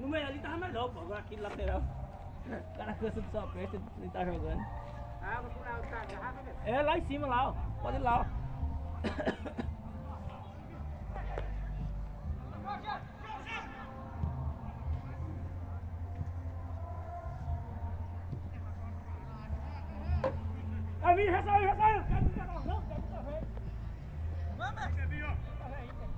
No meio ali tava melhor, pô. Agora aqui no lateral. O cara cansa de sua frente ele tá jogando. Ah, vou pular o carro, garrafa, velho. É lá em cima, lá, ó. Pode ir lá, ó. Caminho, já saiu, já saiu! Já saiu! Não, caminho já veio. Vamos! Já veio aí, já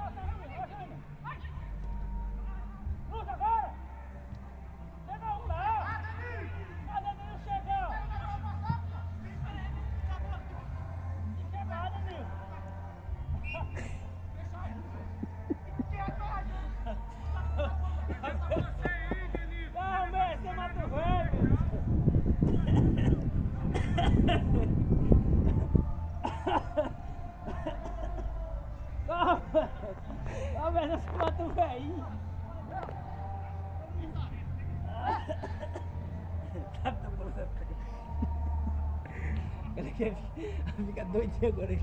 Messi, você mata o! Tá bom, tá bom. Ela quer ficar doidinha agora.